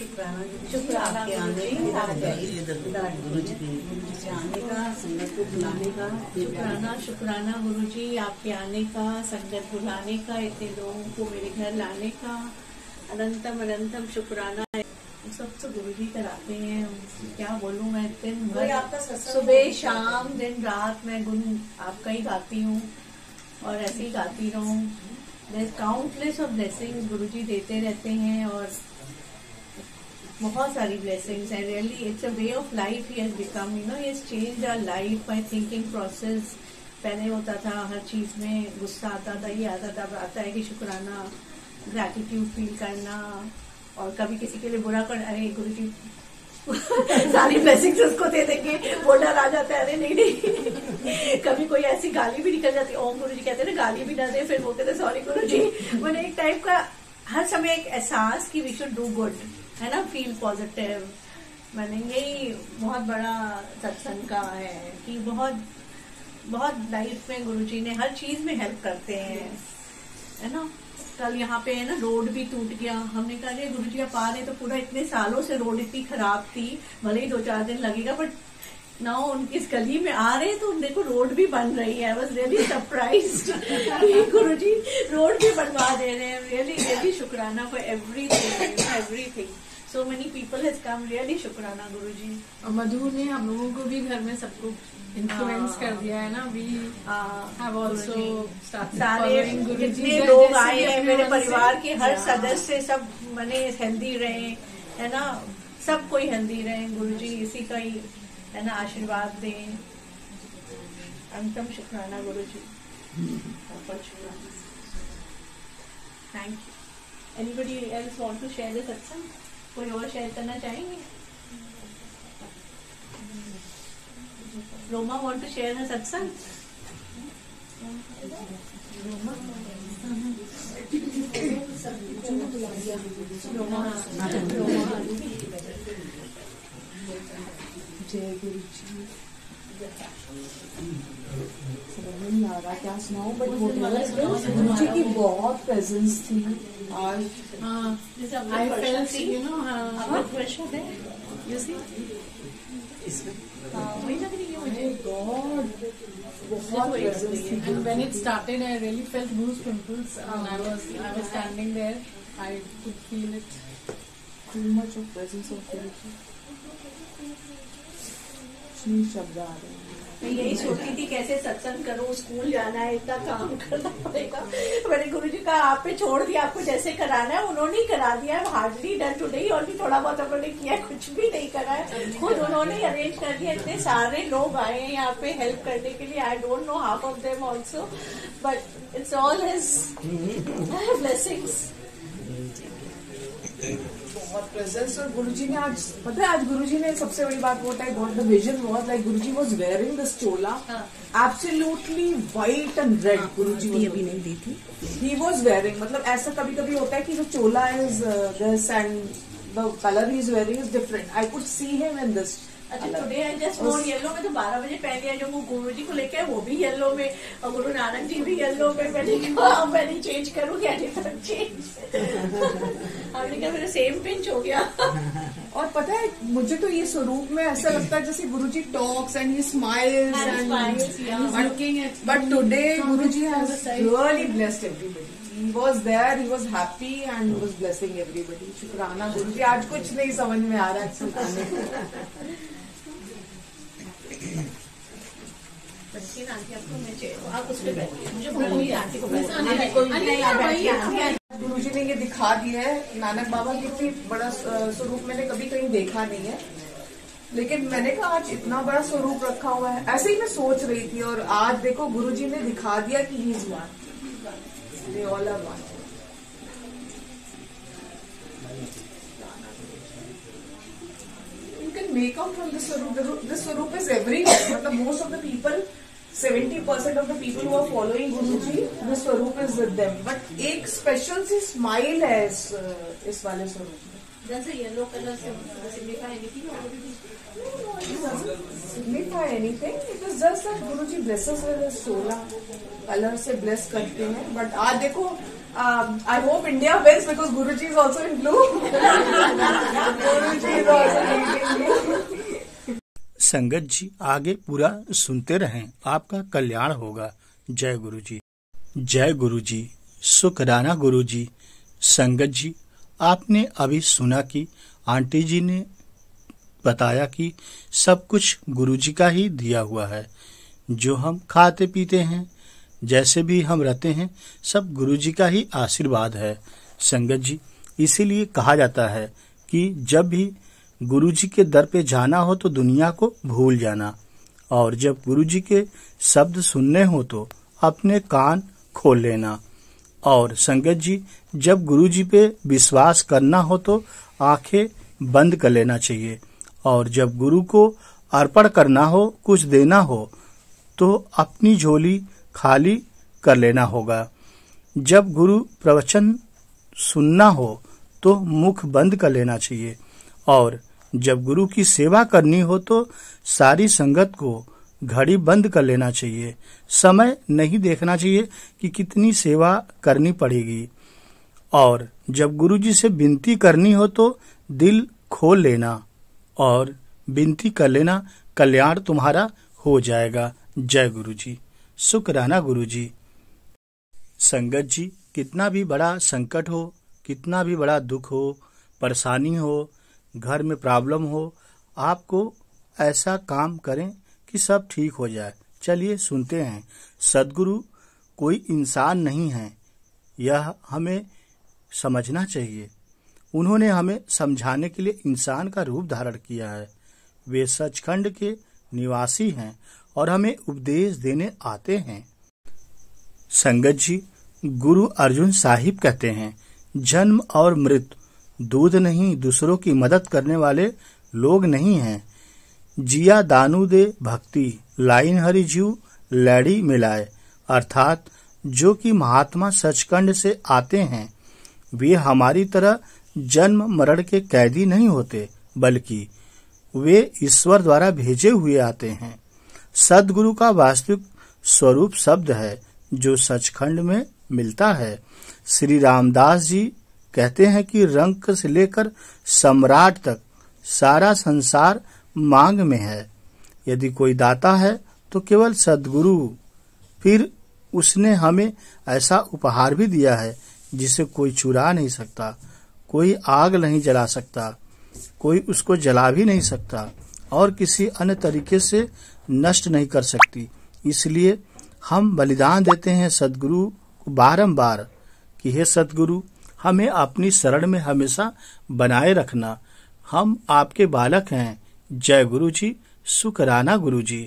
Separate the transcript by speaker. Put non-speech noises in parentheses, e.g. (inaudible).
Speaker 1: शुक्राना
Speaker 2: शुक्राना
Speaker 1: आपके आने का गुरु जी गुरु आने का संगत को बुलाने का
Speaker 2: शुक्राना शुक्राना गुरुजी आपके आने का संगत बुलाने का इतने लोगों को मेरे घर लाने का अनंतम अनंतम शुक्राना है। सब तो गुरु जी कराते हैं क्या बोलूँ मैं दिन भर सुबह शाम दिन रात मैं गुण आपका ही गाती हूँ और ऐसे ही गाती रहूँ। काउंटलेस ऑफ़ ब्लेसिंग गुरु जी देते रहते हैं और बहुत सारी ब्लेसिंग्स हैं really it's a way of life he has become you know ये change our life my thinking process पहले होता था, हर चीज़ में गुस्सा आता था, ये आता था, आता है कि शुक्राना ग्रैटिट्यूड फील करना, और कभी किसी के लिए बुरा कर, अरे, गुरु जी, (laughs) सारी ब्लेसिंग्स उसको दे देंगे बोलर आ जाता है, अरे, नहीं नहीं, (laughs) कभी कोई ऐसी गाली भी निकल जाती, ओम गुरु जी कहते ना, गाली भी ना दे, फिर वो कहते सॉरी गुरु जी. मैंने एक टाइप का हर समय एक एहसास कि वी शुड डू गुड है ना? फील पॉजिटिव मैंने यही बहुत बड़ा सत्संग का है कि बहुत बहुत लाइफ में गुरु जी ने हर चीज़ में हेल्प करते हैं, है ना? कल यहाँ पे, है ना रोड भी टूट गया। हमने कहा गुरु जी आप आ रहे तो पूरा इतने सालों से रोड इतनी खराब थी। भले ही दो चार दिन लगेगा बट नाउ उनकी इस गली में आ रहे हैं तो देखो रोड भी बन रही है। बस रियली सरप्राइज़ गुरु जी रोड भी बनवा दे रहे हैं। रियली रियली शुक्राना for everything everything so many people has come really शुक्राना गुरु जी
Speaker 3: और मधु ने हम लोगों को भी घर में सबको इन्फ्लुएंस। कर दिया है ना। वी हैव आल्सो
Speaker 2: सारे जितने लोग आए हैं मेरे परिवार के हर। सदस्य सब बने हेल्दी रहे है ना? सब कोई हेल्दी रहे गुरु जी इसी का ही है ना आशीर्वाद दें अंतम शुक्राना Guru ji thank you anybody else want to share this satsang कोई और शेयर करना चाहेंगे? Roma want to share her satsang
Speaker 4: जय गुरु जी की बहुत प्रेजेंस थी आज
Speaker 3: हाँ
Speaker 2: लोग
Speaker 3: felt,
Speaker 2: वर्षा
Speaker 3: you know, हाँ,
Speaker 2: है हाँ, रही है मुझे
Speaker 4: गॉड बहुत प्रेजेंस थी
Speaker 3: and when it started, I really felt goose pimples. And I was, I was standing there. I could feel it.
Speaker 4: Too much of presence of Guru ji शब्द आ रहे हैं।
Speaker 2: मैं यही सोचती थी कैसे सत्संग करूँ स्कूल जाना है इतना काम करना पड़ेगा। मैंने गुरु जी का आप पे छोड़ दिया आपको जैसे कराना है उन्होंने ही करा दिया है। हार्डली डन टुडे और भी थोड़ा बहुत उन्होंने किया कुछ भी नहीं करा है। खुद उन्होंने अरेंज कर दिया इतने सारे लोग आए हैं यहाँ पे हेल्प करने के लिए। I don't know half of them also but it's all his blessings
Speaker 4: बहुत प्रेजेंस और गुरुजी ने आज पता है आज गुरुजी ने सबसे बड़ी बात वो type the vision was like Guruji was wearing this chola absolutely white and red Guruji
Speaker 1: ji अभी नहीं दी थी।
Speaker 4: ही वाज वेयरिंग मतलब ऐसा कभी कभी होता है कि जो chola is this and the colour he is wearing is different I could see him in this
Speaker 2: अच्छा टुडे आई जस्ट येलो में तो बारह बजे पहले है जो वो गुरु जी को लेके वो भी येलो में और गुरु नानक जी भी येलो में मैंने कहा मैंने चेंज करूँ क्या? डिफरेंट चेंज हमने कहा मेरा सेम पिंच हो गया.
Speaker 4: और पता है मुझे तो ये स्वरूप में ऐसा लगता है जैसे Guru ji talks and he smiles
Speaker 2: And smiles, yeah.
Speaker 3: He's looking at
Speaker 4: But
Speaker 3: me
Speaker 4: today, He was there, he was happy and he was blessing everybody. शुक्राना गुरुजी आज कुछ नहीं समझ में आ रहा है सुनाने को
Speaker 2: आंटी
Speaker 4: गुरुजी ने ये दिखा दिया है नानक बाबा की इतनी बड़ा स्वरूप मैंने कभी कहीं देखा नहीं है। लेकिन मैंने कहा आज इतना बड़ा स्वरूप रखा हुआ है। ऐसे ही मैं सोच रही थी और आज देखो गुरुजी ने दिखा दिया कि he is one they all are one you can make out from this Swarup. The- This Swarup is everywhere. मतलब most of the people, 70% of the people who are following Guruji, this Swarup is with them. But एक special सी smile है इस इस वाले स्वरूप में.
Speaker 2: जैसे येलो कलर से signify anything already
Speaker 4: It doesn't signify anything it is just that Guru ji blesses with colour से ब्लेस करते हैं बट आज देखो I hope India best because Guru ji is also in blue Guru ji is also in
Speaker 5: संगत जी, आगे पूरा सुनते रहें। आपका कल्याण होगा। जय गुरु जी जय गुरु जी सुख राना गुरु जी संगत जी, आपने अभी सुना कि आंटी जी ने बताया कि सब कुछ गुरु जी का ही दिया हुआ है। जो हम खाते पीते हैं, जैसे भी हम रहते हैं, सब गुरु जी का ही आशीर्वाद है। संगत जी, इसीलिए कहा जाता है कि जब भी गुरु जी के दर पे जाना हो तो दुनिया को भूल जाना, और जब गुरु जी के शब्द सुनने हो तो अपने कान खोल लेना। और संगत जी, जब गुरु जी पे विश्वास करना हो तो आँखें बंद कर लेना चाहिए। और जब गुरु को अर्पण करना हो, कुछ देना हो तो अपनी झोली खाली कर लेना होगा। जब गुरु प्रवचन सुनना हो तो मुख बंद कर लेना चाहिए। और जब गुरु की सेवा करनी हो तो सारी संगत को घड़ी बंद कर लेना चाहिए। समय नहीं देखना चाहिए कि कितनी सेवा करनी पड़ेगी। और जब गुरु जी से विनती करनी हो तो दिल खोल लेना। और विनती कर लेना, कल्याण तुम्हारा हो जाएगा। जय गुरु जी शुक्राना गुरु जी संगत जी, कितना भी बड़ा संकट हो, कितना भी बड़ा दुख हो, परेशानी हो, घर में प्रॉब्लम हो, आपको ऐसा काम करें कि सब ठीक हो जाए। चलिए सुनते हैं। सदगुरु कोई इंसान नहीं है। यह हमें समझना चाहिए। उन्होंने हमें समझाने के लिए इंसान का रूप धारण किया है। वे सचखंड के निवासी हैं और हमें उपदेश देने आते हैं। संगत जी, गुरु अर्जुन साहिब कहते हैं, जन्म और मृत्यु, दूध नहीं, दूसरों की मदद करने वाले लोग नहीं हैं। जिया दानु दे भक्ति, लाइन हरि जीव लैड़ी मिलाए। अर्थात, जो कि महात्मा सचखंड से आते हैं, वे हमारी तरह जन्म मरण के कैदी नहीं होते, बल्कि वे ईश्वर द्वारा भेजे हुए आते हैं। सदगुरु का वास्तविक स्वरूप शब्द है, जो सचखंड में मिलता है। श्री रामदास जी कहते हैं कि रंक से लेकर सम्राट तक सारा संसार मांग में है। यदि कोई दाता है तो केवल सदगुरु। फिर उसने हमें ऐसा उपहार भी दिया है, जिसे कोई चुरा नहीं सकता। कोई आग नहीं जला सकता, कोई उसको जला भी नहीं सकता और किसी अन्य तरीके से नष्ट नहीं कर सकती। इसलिए हम बलिदान देते हैं सदगुरु को बारंबार कि हे सदगुरु, हमें अपनी शरण में हमेशा बनाए रखना। हम आपके बालक हैं। जय गुरु जी शुक्राना गुरु जी